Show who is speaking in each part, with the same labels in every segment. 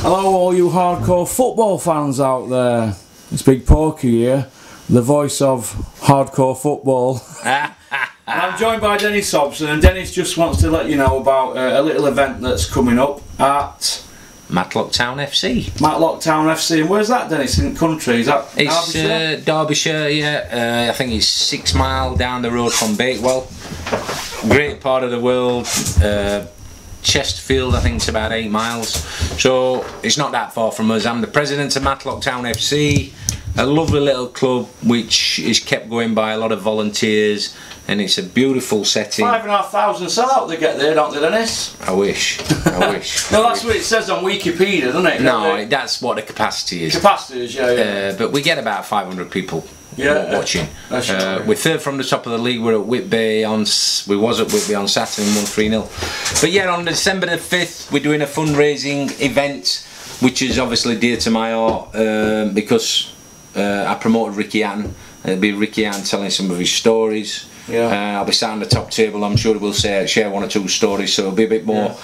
Speaker 1: Hello, all you hardcore football fans out there. It's Big Porky here, the voice of hardcore football. and I'm joined by Dennis Hobson, and Dennis just wants to let you know about uh, a little event that's coming up at
Speaker 2: Matlock Town FC.
Speaker 1: Matlock Town FC. And where's that, Dennis? In the country? Is that
Speaker 2: It's
Speaker 1: Derbyshire?
Speaker 2: uh, Derbyshire, yeah. Uh, I think it's six mile down the road from Bakewell. Great part of the world. Uh, Chesterfield, I think it's about eight miles. So it's not that far from us. I'm the president of Matlock Town FC, a lovely little club which is kept going by a lot of volunteers, and it's a beautiful setting.
Speaker 1: Five and a half thousand sellout they get there, don't they, Dennis?
Speaker 2: I wish. I wish.
Speaker 1: No, that's what it says on Wikipedia, doesn't it?
Speaker 2: No,
Speaker 1: The
Speaker 2: that's what the capacity is.
Speaker 1: capacity is, yeah, yeah.
Speaker 2: Uh, but we get about 500 people
Speaker 1: Yeah.
Speaker 2: watching.
Speaker 1: That's
Speaker 2: Uh, we're third from the top of the league. We're at Whitby on. We was at Whitby on Saturday and won three 0 But yeah, on December the fifth, we're doing a fundraising event, which is obviously dear to my heart um, because uh, I promoted Ricky Ann. It'll be Ricky Ann telling some of his stories.
Speaker 1: Yeah.
Speaker 2: Uh, I'll be sat on the top table. I'm sure we'll say share one or two stories, so it'll be a bit more.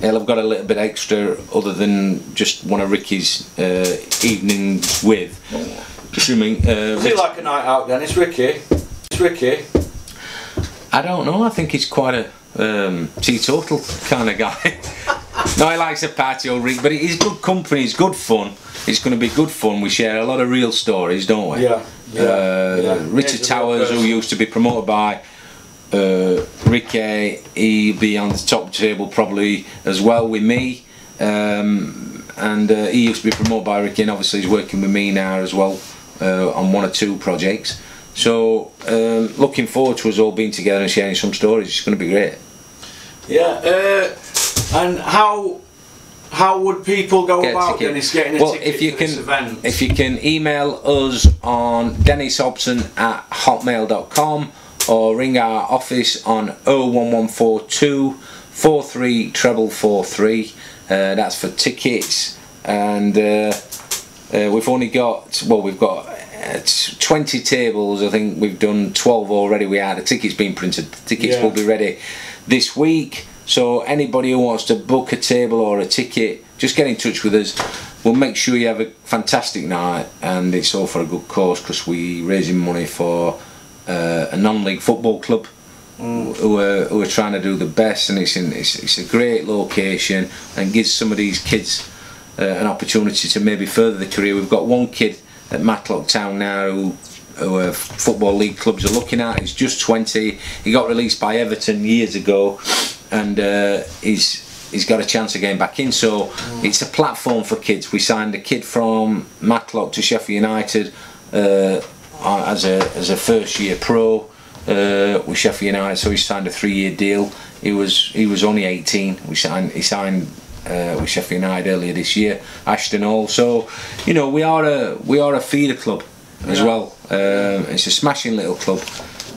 Speaker 2: He'll have got a little bit extra other than just one of Ricky's uh, evenings with. Assuming uh,
Speaker 1: Is it like a night out, then? It's Ricky? It's Ricky.
Speaker 2: I don't know. I think he's quite a um, teetotal kind of guy. no, he likes a party or Rick, but he's good company. It's good fun. It's going to be good fun. We share a lot of real stories, don't we?
Speaker 1: Yeah, yeah,
Speaker 2: Uh,
Speaker 1: yeah.
Speaker 2: Richard
Speaker 1: He's a real
Speaker 2: Towers, who used to be promoted by uh, Ricky, he'll be on the top table probably as well with me. Um, and uh, he used to be promoted by Ricky, and obviously he's working with me now as well uh, on one or two projects. So, um, looking forward to us all being together and sharing some stories. It's going to be great.
Speaker 1: Yeah, uh, and how how would people go
Speaker 2: Get
Speaker 1: about
Speaker 2: ticket.
Speaker 1: Dennis getting a
Speaker 2: well,
Speaker 1: ticket
Speaker 2: if you
Speaker 1: for
Speaker 2: can,
Speaker 1: this event?
Speaker 2: if you can email us on Dennis Hobson at hotmail.com or ring our office on 01142 43 treble 43. Uh, that's for tickets, and uh, uh, we've only got well, we've got uh, 20 tables. I think we've done 12 already. We had the tickets being printed. The tickets
Speaker 1: Yeah.
Speaker 2: will be ready this week. So anybody who wants to book a table or a ticket, just get in touch with us. We'll make sure you have a fantastic night, and it's all for a good cause because we're raising money for uh, a non-league football club who are who are trying to do the best, and it's in, it's, it's a great location and gives some of these kids uh, an opportunity to maybe further the career. We've got one kid at Matlock Town now who, who uh, football league clubs are looking at. He's just 20. He got released by Everton years ago, and uh, he's he's got a chance of getting back in. So it's a platform for kids. We signed a kid from Matlock to Sheffield United uh, as a as a first year pro uh, with Sheffield United. So he signed a three year deal. He was he was only 18. We signed he signed uh, with Sheffield United earlier this year. Ashton Hall. So you know we are a we are a feeder club as
Speaker 1: Yeah.
Speaker 2: well. Um, it's a smashing little club.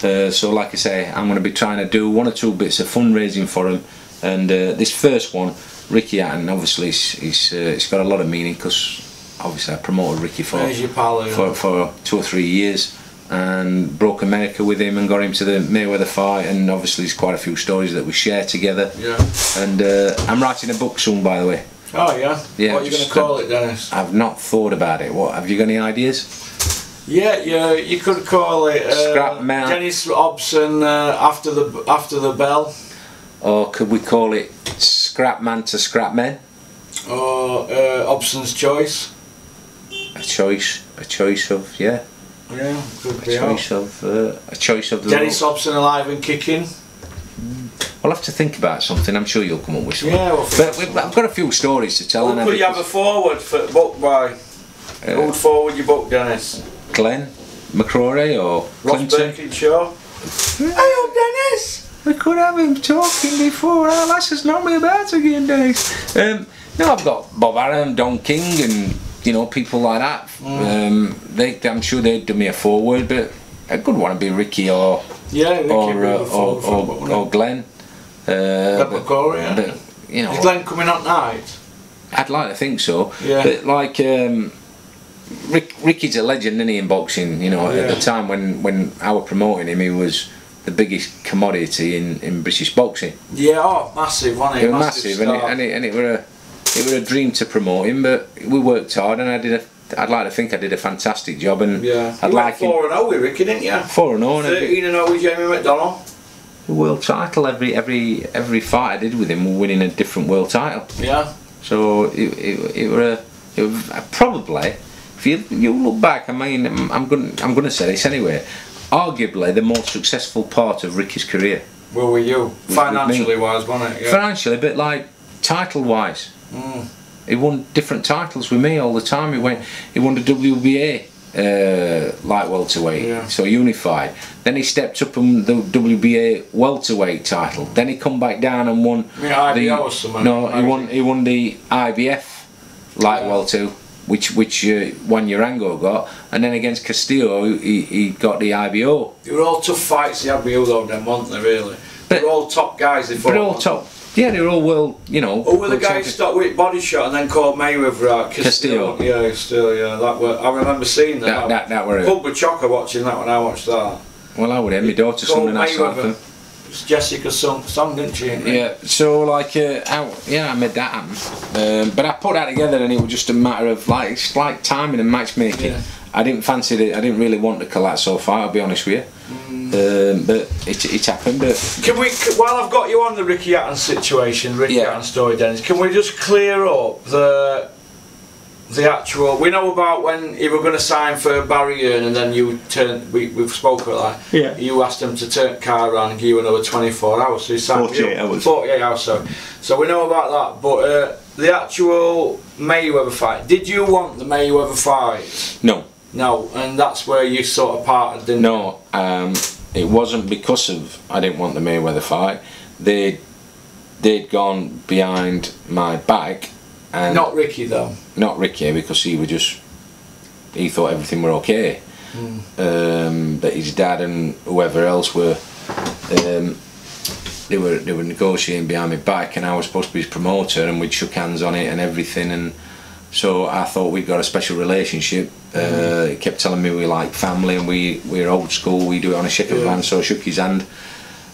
Speaker 2: Uh, so like I say, I'm going to be trying to do one or two bits of fundraising for him. And uh, this first one, Ricky Hatton, obviously, it's, it's, uh, it's got a lot of meaning because obviously I promoted Ricky for
Speaker 1: pal,
Speaker 2: for, for two or three years and broke America with him and got him to the Mayweather fight and obviously there's quite a few stories that we share together
Speaker 1: Yeah.
Speaker 2: and uh, I'm writing a book soon by the way
Speaker 1: Oh yeah.
Speaker 2: Yeah,
Speaker 1: What are you going to call it, Dennis?
Speaker 2: I've not thought about it what have you got any ideas
Speaker 1: Yeah, yeah. You could call it uh,
Speaker 2: Scrap Mount.
Speaker 1: Dennis Hobson uh, after the after the bell,
Speaker 2: or could we call it Scrap Man to Scrap Men
Speaker 1: or uh, Hobson's choice.
Speaker 2: a choice a choice of yeah
Speaker 1: Yeah, could
Speaker 2: a
Speaker 1: be. out.
Speaker 2: choice of uh, a choice of the
Speaker 1: Dennis Hobson alive and kicking.
Speaker 2: I'll have to think about something I'm sure you'll come up with something
Speaker 1: Yeah, well,
Speaker 2: but we've, I've got a few stories to tell and
Speaker 1: could you have a forward for book by? Who would forward your book, Dennis?
Speaker 2: Glenn McCrory or
Speaker 1: Ross
Speaker 2: Clinton
Speaker 1: Birkinshaw. Hey, Dennis.
Speaker 2: We could have him talking before our lasses knock me about again, Dennis. Um, no, I've got Bob Arum, Don King, and you know people like that.
Speaker 1: Mm.
Speaker 2: Um, they, I'm sure they'd do me a forward, but a good one would be Ricky or
Speaker 1: Yeah, Ricky
Speaker 2: or
Speaker 1: River
Speaker 2: uh, or,
Speaker 1: forward for a book,
Speaker 2: or,
Speaker 1: wouldn't
Speaker 2: or Glenn. Uh, but,
Speaker 1: Corey, yeah.
Speaker 2: but you know,
Speaker 1: Is Glenn coming up night?
Speaker 2: I'd like to think so.
Speaker 1: Yeah.
Speaker 2: But like um, Rick, Ricky's a legend, isn't he, in boxing? You know, at the time when when I was promoting him, he was the biggest commodity in, in British boxing.
Speaker 1: Yeah, oh, massive, wasn't it?
Speaker 2: It was massive, and it, and it and it were a it were a dream to promote him, but we worked hard, and I did a. I'd like to think I did a fantastic job, and
Speaker 1: yeah,
Speaker 2: I'd
Speaker 1: you
Speaker 2: like
Speaker 1: four and zero with Ricky, didn't you?
Speaker 2: four and all, and a
Speaker 1: and zero with Jamie McDonnell.
Speaker 2: The world title every every every fight I did with him, winning a different world title.
Speaker 1: Yeah.
Speaker 2: So it it, it were a, it were probably if you you look back, I mean I'm, I'm going I'm going to say this anyway. Arguably the most successful part of Ricky's career,
Speaker 1: Where were you?
Speaker 2: with.
Speaker 1: Financially wise, wasn't it? Yeah.
Speaker 2: financially, but like title wise,
Speaker 1: Mm.
Speaker 2: he won different titles with me all the time. He went he won the WBA uh, light welterweight,
Speaker 1: Yeah.
Speaker 2: so unified. Then he stepped up and the WBA welterweight title. Then he come back down and won
Speaker 1: Yeah,
Speaker 2: the
Speaker 1: IBO or something.
Speaker 2: no, he won he won the IBF light
Speaker 1: Yeah.
Speaker 2: welter, which which uh, Juan Urango got, and then against Castillo he, he got the IBO.
Speaker 1: They were all tough fights he had with you though, then, weren't they, really?
Speaker 2: But-
Speaker 1: they were all top guys. They
Speaker 2: they're all top. Yeah, they're all world. You know.
Speaker 1: they? Who were the guys stopped with body shot and then called Mayweather out?
Speaker 2: Castillo.
Speaker 1: Yeah, still, yeah. That were, I remember seeing that.
Speaker 2: That, that, that were.
Speaker 1: Pub with Chocker watching that when I watched that.
Speaker 2: Well, I would have. My daughter
Speaker 1: Called
Speaker 2: Sunday night
Speaker 1: Mayweather.
Speaker 2: anthem.
Speaker 1: It was song, song didn't she?
Speaker 2: Yeah, so like, uh, I, yeah, I made that happen. Um, but I put that together and it was just a matter of like, it's like timing and matchmaking.
Speaker 1: Yeah.
Speaker 2: I didn't fancy it, I didn't really want to collapse so far, I'll be honest with you.
Speaker 1: Mm.
Speaker 2: Um, but it, it happened, but
Speaker 1: Can we, while I've got you on the Ricky Hatton situation, Ricky
Speaker 2: Yeah.
Speaker 1: Hatton story, Dennis, can we just clear up the the actual? We know about when you were going to sign for Barry Hearn, and then you turned. We we've spoke about that.
Speaker 3: Yeah.
Speaker 1: You asked him to turn car around and give you another 24 hours. So he signed
Speaker 3: 48
Speaker 1: you.
Speaker 3: hours.
Speaker 1: 48 hours. So, so we know about that. But uh, the actual Mayweather fight. Did you want the Mayweather fight?
Speaker 2: no,
Speaker 1: No, and that's where you sort of parted, didn't
Speaker 2: no, um, it wasn't because of I didn't want the Mayweather fight. They they'd gone behind my back,
Speaker 1: you?
Speaker 2: And
Speaker 1: Not Ricky though.
Speaker 2: not Ricky because he was just he thought everything were okay. Um, but his dad and whoever else were um, they were they were negotiating behind my back, and I was supposed to be his promoter, and we'd shook hands on it and everything, and so I thought we'd got a special relationship. Uh, he kept telling me we like family and we we're old school. We do it on a shake of
Speaker 1: Yeah.
Speaker 2: hand, so I shook his hand,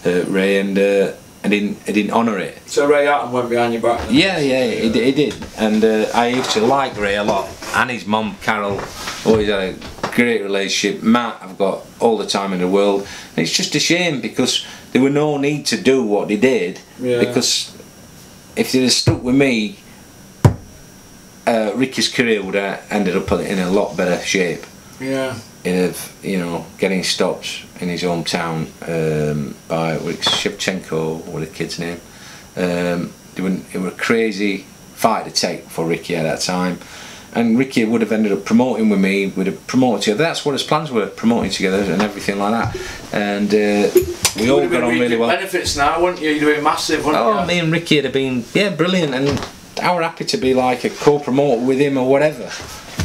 Speaker 2: uh, Ray, and uh, I didn't I didn't honour it.
Speaker 1: So Ray Hatton went behind your back. then?
Speaker 2: Yeah, yeah, he, he did, and uh, I used to like Ray a lot, and his mum Carol. Always had a great relationship. Matt, I've got all the time in the world, and it's just a shame because there were no need to do what they did.
Speaker 1: Yeah.
Speaker 2: Because if they'd have stuck with me, uh, Ricky's career would have ended up in a lot better shape.
Speaker 1: Yeah.
Speaker 2: Of you know getting stopped in his hometown um, by was Shevchenko, what the kid's name. Um, it, was, it were a crazy fight to take for Ricky at that time. And Ricky would have ended up promoting with me, would have promoted together. That's what his plans were, promoting together and everything like that. And uh, we all got on really well.
Speaker 1: benefits now, wouldn't you? You'd have been massive, wouldn't
Speaker 2: Oh,
Speaker 1: you?
Speaker 2: me and Ricky would have been yeah brilliant, and I were happy to be like a co-promoter with him or whatever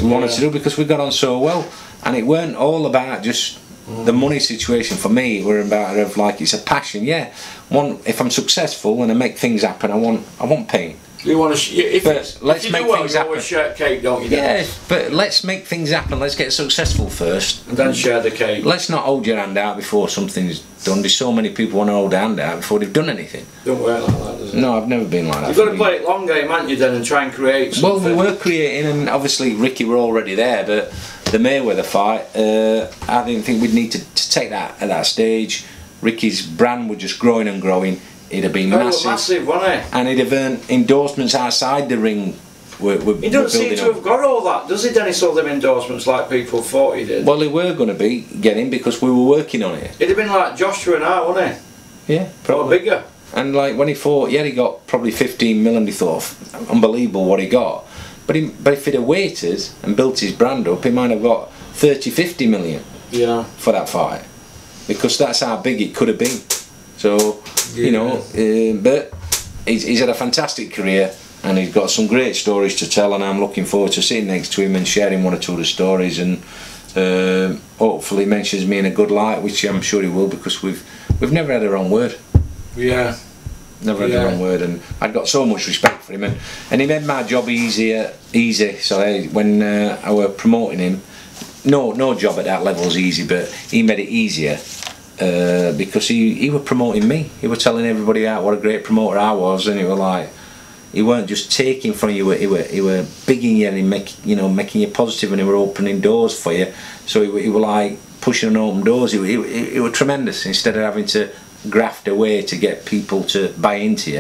Speaker 2: we wanted to do because we got on so well, and it weren't all about just the mm. money situation for me. It were about of like it's a passion. Yeah, one if I'm successful and I make things happen, I want I want pain.
Speaker 1: You want to? Sh- if
Speaker 2: But let's
Speaker 1: if you
Speaker 2: make
Speaker 1: do well,
Speaker 2: things
Speaker 1: you always
Speaker 2: happen.
Speaker 1: share cake, don't you?
Speaker 2: Yeah, but let's make things happen. Let's get successful first.
Speaker 1: And then share the cake.
Speaker 2: Let's not hold your hand out before something's done. There's so many people want to hold a hand out before they've done anything.
Speaker 1: Don't work like that, does it?
Speaker 2: No, I've never been like that.
Speaker 1: You've got to play it long game, haven't you, then, and try and create
Speaker 2: Well, we were creating, and obviously Ricky were already there, but the Mayweather fight, uh, I didn't think we'd need to, to take that at that stage. Ricky's brand was just growing and growing. It'd have been
Speaker 1: Oh,
Speaker 2: massive,
Speaker 1: massive, wasn't he?
Speaker 2: and he'd have earned endorsements outside the ring. We're, we're,
Speaker 1: He doesn't seem to
Speaker 2: up.
Speaker 1: have got all that, does he, Dennis? All them endorsements like people thought he did.
Speaker 2: Well, they were going to be getting because we were working on it.
Speaker 1: It'd have been like Joshua now, wouldn't he?
Speaker 2: Yeah,
Speaker 1: Or bigger.
Speaker 2: And like when he fought, yeah, he got probably 15 million. He thought unbelievable what he got. But he, but if he'd have waited and built his brand up, he might have got 30, 50 million.
Speaker 1: Yeah.
Speaker 2: for that fight because that's how big it could have been. So you know, uh, but he's, he's had a fantastic career and he's got some great stories to tell, and I'm looking forward to sitting next to him and sharing one or two of the stories, and uh, hopefully mentions me in a good light, which I'm sure he will because we've we've never had a wrong word.
Speaker 1: Yeah.
Speaker 2: Never had
Speaker 1: Yeah.
Speaker 2: a wrong word, and I'd got so much respect for him, and, and he made my job easier, easy. So I, when uh, I were promoting him, no, no job at that level is easy, but he made it easier uh, because he, he was promoting me. He was telling everybody out what a great promoter I was, and he was like, he weren't just taking from you. He were he were bigging you and he make you know making you positive, and he were opening doors for you. So he, he were like pushing and open doors. He, he, he were tremendous. Instead of having to graft away to get people to buy into you,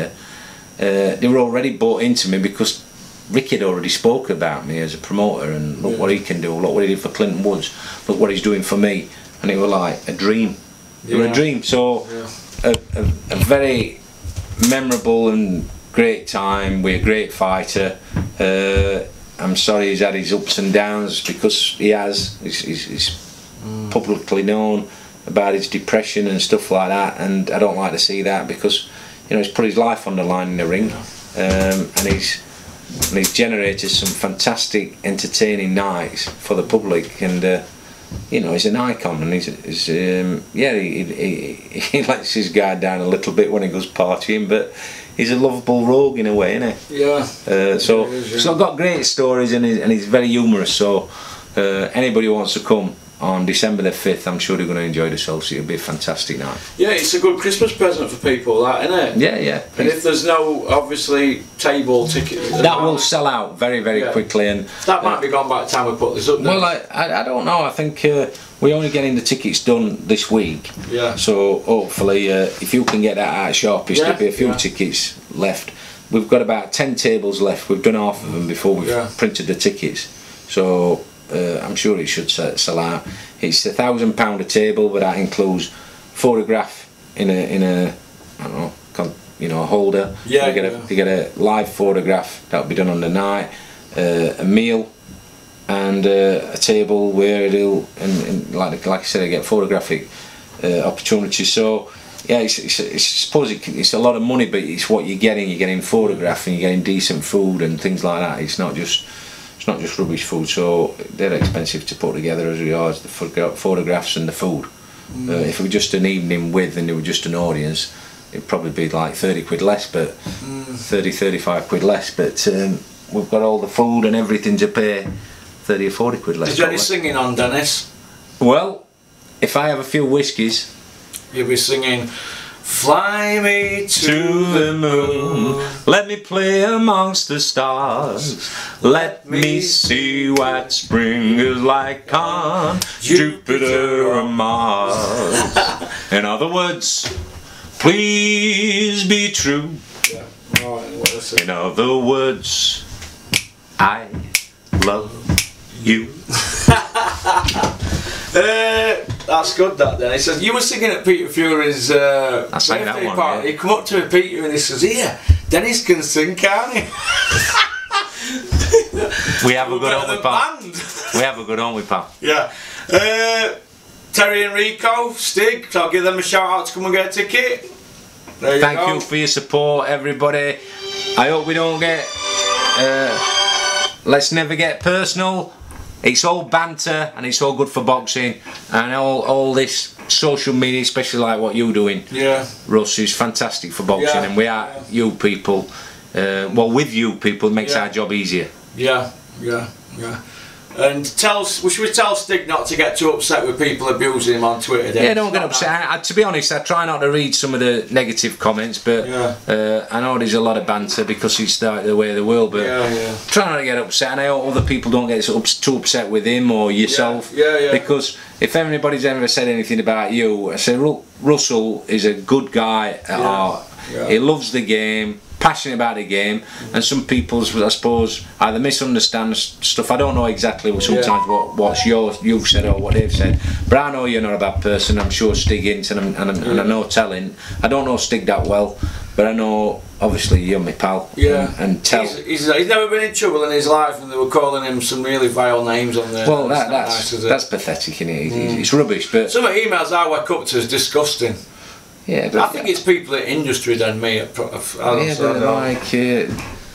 Speaker 2: uh, they were already bought into me because Ricky had already spoke about me as a promoter and look what he can do, look what he did for Clinton Woods, look what he's doing for me, and it was like a dream. It was a dream. So
Speaker 1: Yeah.
Speaker 2: a, a, a very memorable and great time with a great fighter. Uh, I'm sorry he's had his ups and downs because he has. He's, he's, he's publicly known about his depression and stuff like that, and I don't like to see that because you know he's put his life on the line in the ring, um, and he's and he's generated some fantastic, entertaining nights for the public, and uh, you know he's an icon, and he's, he's um, yeah he, he, he lets his guard down a little bit when he goes partying, but he's a lovable rogue in a way, isn't he?
Speaker 1: Yeah.
Speaker 2: Uh, so,
Speaker 1: is, yeah.
Speaker 2: so I've got great stories and he's, and he's very humorous. So, uh, anybody who wants to come on December the fifth, I'm sure they're going to enjoy themselves. It'll be a fantastic night.
Speaker 1: Yeah, it's a good Christmas present for people, that, isn't it?
Speaker 2: Yeah, yeah.
Speaker 1: And if there's no, obviously, table ticket.
Speaker 2: that will sell out very, very
Speaker 1: Yeah.
Speaker 2: quickly. And
Speaker 1: That might be gone by the time we put this up.
Speaker 2: well. I, I, I don't know. I think uh, we're only getting the tickets done this week.
Speaker 1: yeah.
Speaker 2: So hopefully, uh, if you can get that out sharpish,
Speaker 1: Yeah,
Speaker 2: there'll be a few
Speaker 1: yeah.
Speaker 2: tickets left. We've got about ten tables left. We've done half of them before we've printed the tickets. So uh, I'm sure it should sell, out. It's a thousand pound a table, but that includes photograph in a in a I don't know, con- you know, a holder.
Speaker 1: Yeah,
Speaker 2: You get
Speaker 1: yeah.
Speaker 2: a you get a live photograph that'll be done on the night. Uh, a meal and uh, a table where it'll and, and like like I said, I get photographic uh, opportunities. So yeah, it's, it's, it's suppose it, it's a lot of money, but it's what you're getting. You're getting photograph and you're getting decent food and things like that. It's not just it's not just rubbish food. So they're expensive to put together as regards the photographs and the food. Uh, if it were just an evening with and it were just an audience, it'd probably be like 30 quid less, but 30, 35 quid less. But um, we've got all the food and everything to pay 30 or 40 quid less.
Speaker 1: Is there any singing on, Dennis?
Speaker 2: Well, if I have a few whiskies
Speaker 1: You'll be singing Fly me to,
Speaker 2: the moon, let me play amongst the stars. Let me see what spring is like on Jupiter or Mars. In other words, please be true.
Speaker 1: Yeah. Alright, what else?
Speaker 2: In other words, I love you.
Speaker 1: Uh, that's good, that then. He says, You were singing at Peter Fury's uh,
Speaker 2: I sang that
Speaker 1: birthday
Speaker 2: one,
Speaker 1: party.
Speaker 2: yeah.
Speaker 1: He come up to me, Peter and he says, Here, Dennis can sing, can't he?
Speaker 2: We have a good home with
Speaker 1: band.
Speaker 2: We have a good home with pal.
Speaker 1: yeah. Uh, Terry and Rico, Stig, so I'll give them a shout out to come and get a ticket. There you
Speaker 2: Thank
Speaker 1: go.
Speaker 2: you for your support, everybody. I hope we don't get. Uh, let's never get personal. It's all banter and it's all good for boxing and all all this social media, especially like what you're doing,
Speaker 1: Yeah.
Speaker 2: Russ, is fantastic for boxing.
Speaker 1: Yeah,
Speaker 2: And we are
Speaker 1: yeah.
Speaker 2: you people. Uh, well, with you people, it makes
Speaker 1: Yeah.
Speaker 2: our job easier.
Speaker 1: Yeah, yeah, yeah. And tell, well, should we tell Stig not to get too upset with people abusing him on Twitter? then?
Speaker 2: Yeah, don't get upset. I, I- to be honest, I try not to read some of the negative comments, but
Speaker 1: Yeah.
Speaker 2: uh, I know there's a lot of banter because it's the, the way of the world. But
Speaker 1: Yeah, yeah.
Speaker 2: try not to get upset, and I hope other people don't get ups- too upset with him or yourself.
Speaker 1: Yeah, yeah.
Speaker 2: Because if anybody's ever said anything about you, I say Russell is a good guy at heart. He loves the game, passionate about the game, and some people, I suppose, either misunderstand stuff. I don't know exactly sometimes what what's your you've said or what they've said, but I know you're not a bad person. I'm sure Stig and, and, and I know telling. I don't know Stig that well, but I know obviously you're my pal.
Speaker 1: Yeah.
Speaker 2: and, and tell.
Speaker 1: He's, he's, he's never been in trouble in his life, and they were calling him some really vile names on there.
Speaker 2: Well, that, that's
Speaker 1: nice,
Speaker 2: that's pathetic, isn't it? It's, mm. it's rubbish, but
Speaker 1: Some of the emails I wake up to is disgusting.
Speaker 2: Yeah, but
Speaker 1: I think it's people in industry than me. I pro- I don't
Speaker 2: Yeah, but like, uh,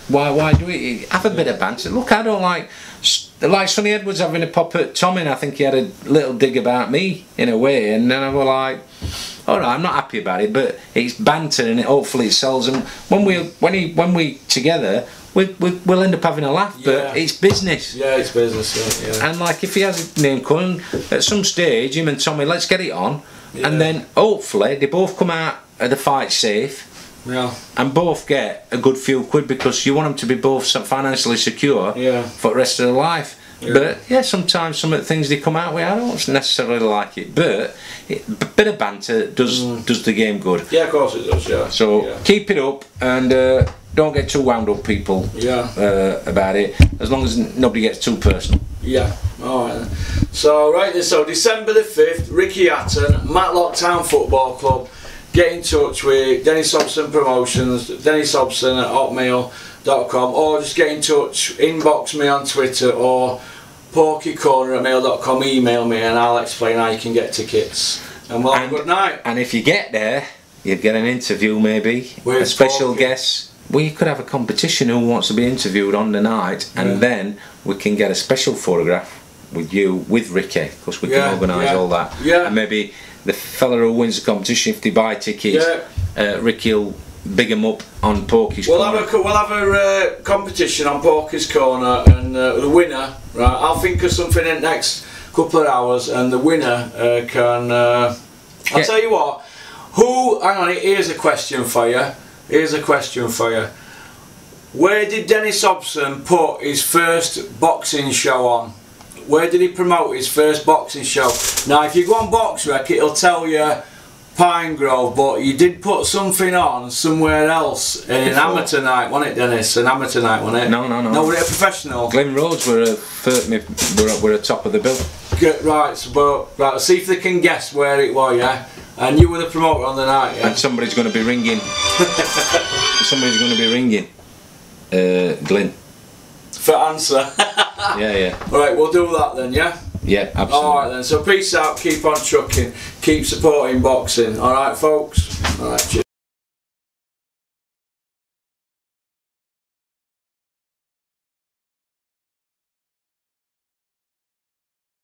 Speaker 2: why, why do we Have a bit of banter. Look, I don't like, like Sunny Edwards having a pop at Tommy, and I think he had a little dig about me in a way, and then I was like, all right, I'm not happy about it, but it's banter, and it hopefully it sells. And when we, when he, when we together, we, we we'll end up having a laugh,
Speaker 1: Yeah.
Speaker 2: but it's business.
Speaker 1: yeah, it's business. Yeah, yeah.
Speaker 2: And like, if he has a name coming at some stage, him and Tommy, let's get it on.
Speaker 1: Yeah.
Speaker 2: and then hopefully they both come out of the fight safe
Speaker 1: Yeah.
Speaker 2: and both get a good few quid because you want them to be both financially secure
Speaker 1: Yeah.
Speaker 2: for the rest of their life.
Speaker 1: Yeah.
Speaker 2: But yeah, sometimes some of the things they come out with, I don't necessarily like it. But it, a bit of banter does does the game good.
Speaker 1: Yeah, of course it does. Yeah.
Speaker 2: So
Speaker 1: Mm. yeah.
Speaker 2: keep it up and uh, don't get too wound up, people,
Speaker 1: Yeah.
Speaker 2: uh, about it. As long as nobody gets too personal.
Speaker 1: Yeah, alright then. So, right then, so December the 5th, Ricky Hatton, Matlock Town Football Club, get in touch with Dennis Hobson Promotions, Dennis Hobson at hotmail.com, or just get in touch, inbox me on Twitter, or porkycorner at mail.com, email me, and I'll explain how you can get tickets. And well,
Speaker 2: And-
Speaker 1: good night.
Speaker 2: And if you get there, you get an interview maybe,
Speaker 1: With
Speaker 2: a special
Speaker 1: Porky.
Speaker 2: guest. we could have a competition who wants to be interviewed on the night, and
Speaker 1: Yeah.
Speaker 2: then we can get a special photograph with you with Ricky, because we can organise
Speaker 1: yeah.
Speaker 2: all that.
Speaker 1: Yeah.
Speaker 2: And maybe the fella who wins the competition, if they buy tickets, uh, Ricky will big him up on Porky's
Speaker 1: We'll
Speaker 2: Corner.
Speaker 1: have a we'll have a uh, competition on Porky's Corner, and uh, the winner, right? I'll think of something in the next couple of hours, and the winner uh, can. Uh, I'll
Speaker 2: Yeah.
Speaker 1: tell you what. Who? Hang on. Here's a question for you. Here's a question for you. Where did Dennis Hobson put his first boxing show on? Where did he promote his first boxing show? Now, if you go on BoxRec, it'll tell you Pine Grove, but you did put something on somewhere else in an amateur night, wasn't it, Dennis? An amateur night, wasn't it?
Speaker 2: No, no, no.
Speaker 1: No, was it a professional?
Speaker 2: Glen Roads were a third, were, were a top of the bill.
Speaker 1: Good, right, so, but, right, see if they can guess where it was, yeah? And you were the promoter on the night, yeah?
Speaker 2: And somebody's going to be ringing. somebody's going to be ringing. Uh, Glenn.
Speaker 1: For answer.
Speaker 2: Yeah, yeah,
Speaker 1: Alright, we'll do that then, yeah?
Speaker 2: yeah. Absolutely.
Speaker 1: Alright then, so peace out, keep on trucking, keep supporting boxing. Alright, folks? Alright, cheers.